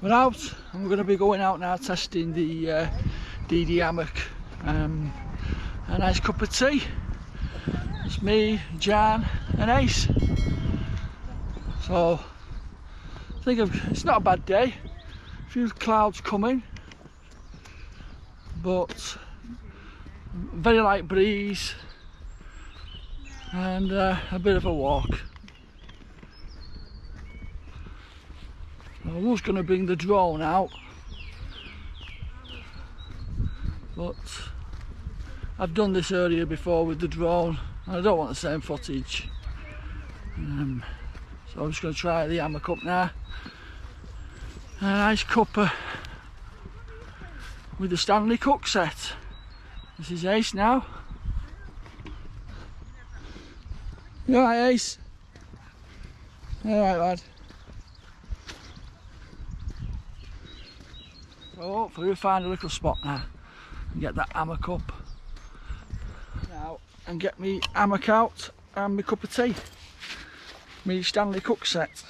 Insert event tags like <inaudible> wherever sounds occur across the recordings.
We're out and we're going to be going out now testing the uh, DD hammock. Um, a nice cup of tea. It's me, Jan and Ace. So I think of, it's not a bad day. A few clouds coming but very light breeze and uh, a bit of a walk. I was going to bring the drone out but I've done this earlier before with the drone and I don't want the same footage. Um, so I'm just going to try the hammock up now. A nice cuppa with the Stanley Cook set. This is Ace now. You alright Ace? alright lad hopefully we find a little spot now and get that hammock up. Now and get me hammock out and my cup of tea. Me Stanley Cook set.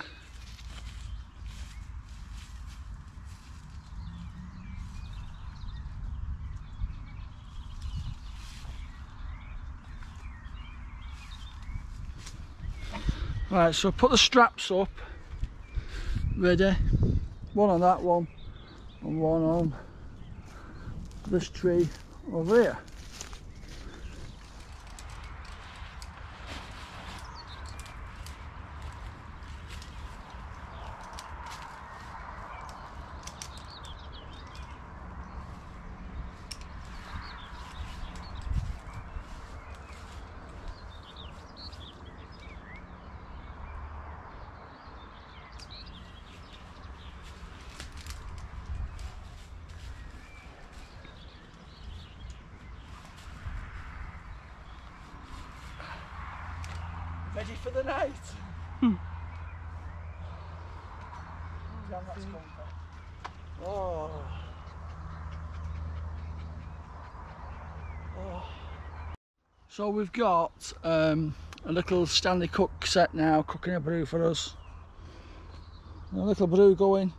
Right, so put the straps up, ready, one on that one, and one on this tree over here. Ready for the night? Hmm. Damn, that's. Oh. Oh. So we've got um, a little Stanley Cook set now cooking a brew for us. A little brew going.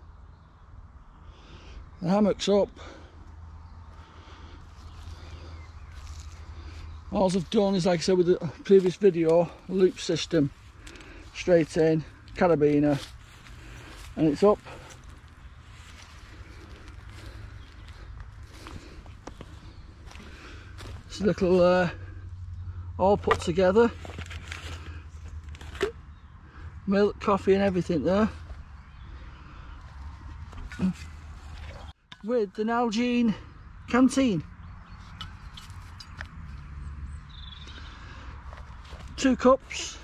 The hammock's up. All I've done is like I said with the previous video loop system straight in carabiner and it's up. It's a little uh, all put together. Milk coffee and everything there. With the Nalgene canteen two cups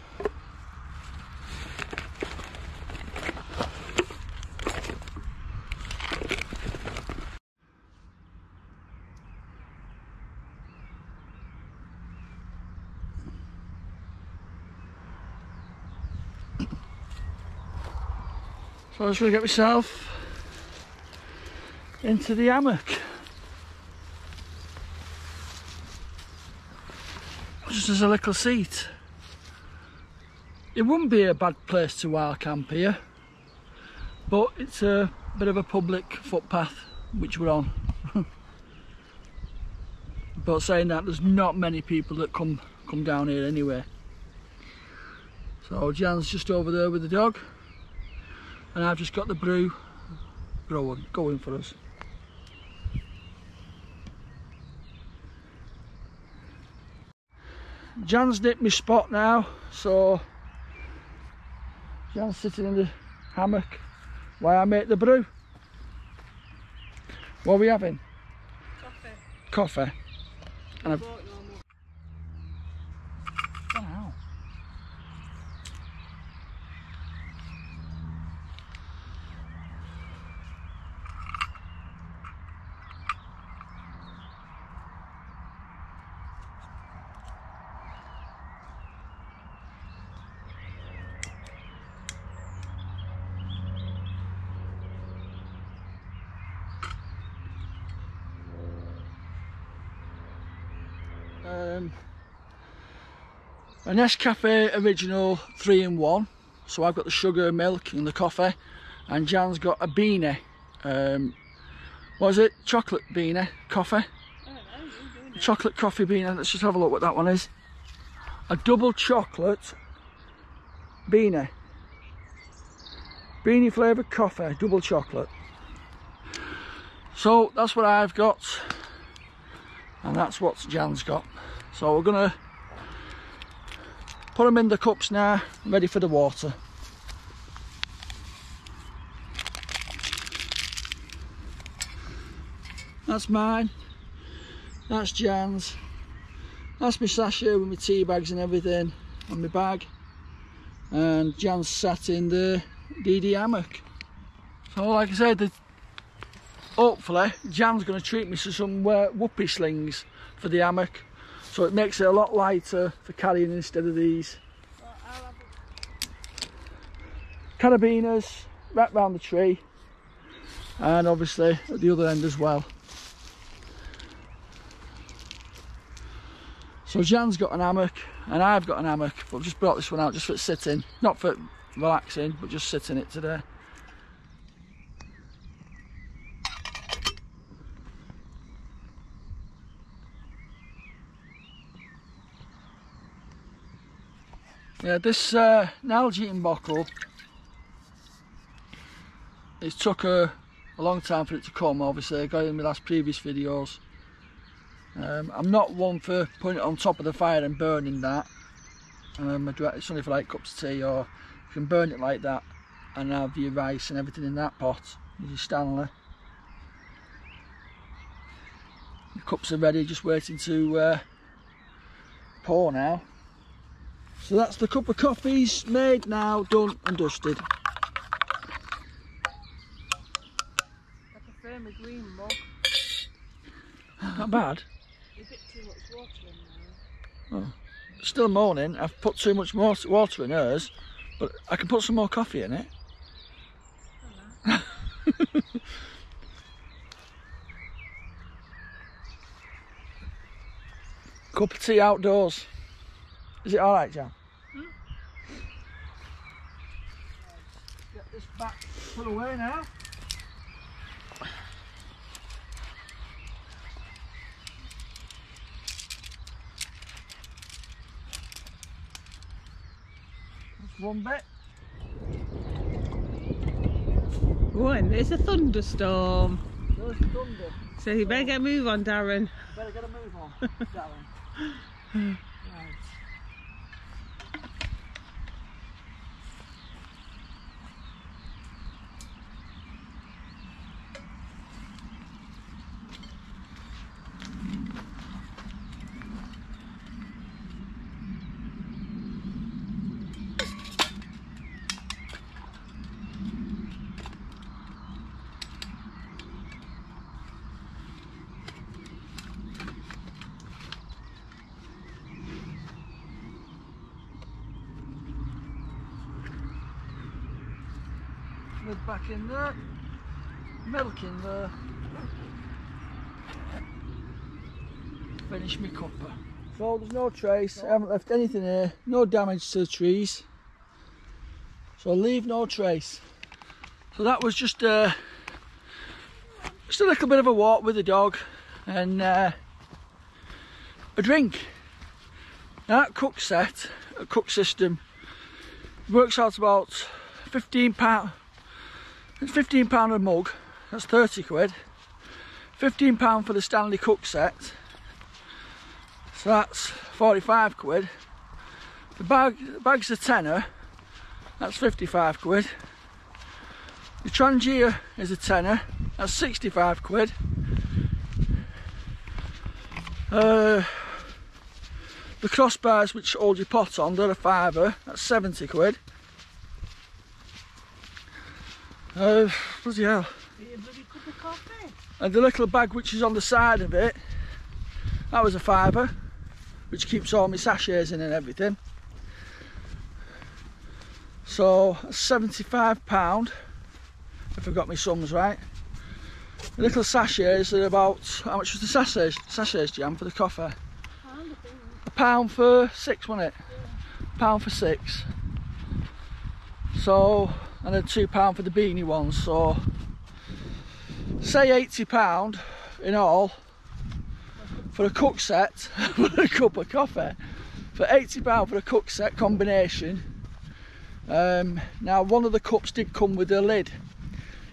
So I'm just going to get myself into the hammock. Just as a little seat. It wouldn't be a bad place to wild camp here, but it's a bit of a public footpath which we're on. <laughs> but saying that, there's not many people that come come down here anyway. So Jan's just over there with the dog, and I've just got the brew growing, going for us. Jan's nipped my spot now, so Sitting in the hammock while I make the brew. What are we having? Coffee. Coffee. And I've, Um, a Nescafe original three in one. So I've got the sugar, milk and the coffee and Jan's got a beanie um, what is it? Chocolate beanie coffee. Chocolate coffee beanie. Let's just have a look what that one is. A double chocolate beanie. Beanie flavoured coffee, double chocolate. So that's what I've got. And that's what Jan's got. So we're gonna put them in the cups now, ready for the water. That's mine. That's Jan's. That's my sachet with my tea bags and everything on my bag. And Jan's sat in the DD hammock. So like I said, the, hopefully Jan's going to treat me to some uh, whoopie slings for the hammock. So it makes it a lot lighter for carrying instead of these. Carabiners wrapped round the tree and obviously at the other end as well. So Jan's got an hammock and I've got an hammock, but I've just brought this one out just for sitting, not for relaxing, but just sitting it today. Yeah, this uh, Nalgene bottle, it took a, a long time for it to come, obviously, I got it in my last previous videos. Um, I'm not one for putting it on top of the fire and burning that. Um, it's only for like cups of tea or you can burn it like that and have your rice and everything in that pot with your Stanley. The cups are ready, just waiting to uh, pour now. So that's the cup of coffees made now, done and dusted. I prefer my green mug. Not bad. Is it too much water in there? Still morning, I've put too much more water in hers, but I can put some more coffee in it. <laughs> Cup of tea outdoors. Is it alright, Jan? Get this back put away now. That's one bit. One, there's a thunderstorm. There's thunder. So you better get a move on, Darren. Better get a move on, <laughs> Darren. Back in there. Milk in there. Finish me cuppa. So there's no trace, I haven't left anything here, no damage to the trees. So leave no trace. So that was just uh, just a little bit of a walk with the dog and uh, a drink. That cook set, a cook system, works out about 15 pound it's 15 pound a mug that's 30 quid. 15 pound for the Stanley cook set so that's 45 quid. The bag the bag's a tenner that's 55 quid. The Trangia is a tenner that's 65 quid. Uh, the crossbars which hold your pot on they're a fiver that's 70 quid uh, bloody hell. A bloody cup of coffee. and the little bag which is on the side of it that was a fiver which keeps all my sachets in and everything. So 75 pound if I got my sums right. The little sachets are about how much was the sachets sachets jam for the coffee Pound, a pound for six wasn't it? Pound for six. So and then two pound for the beanie ones so say 80 pound in all for a cook set <laughs> for a cup of coffee. For 80 pound for a cook set combination. Um, now one of the cups did come with a lid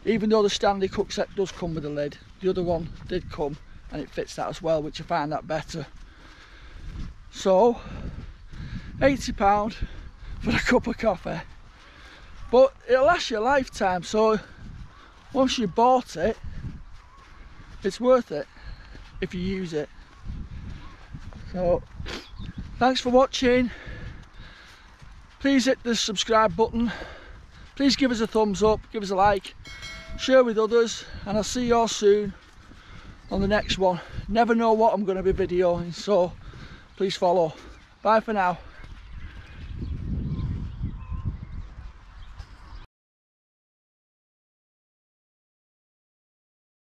even though the Stanley cook set does come with a lid. The other one did come and it fits that as well which I find that better. So 80 pound for a cup of coffee but it'll last you a lifetime so once you bought it it's worth it if you use it. So thanks for watching. Please hit the subscribe button. Please give us a thumbs up give us a like share with others and I'll see you all soon on the next one. Never know what I'm going to be videoing so please follow. Bye for now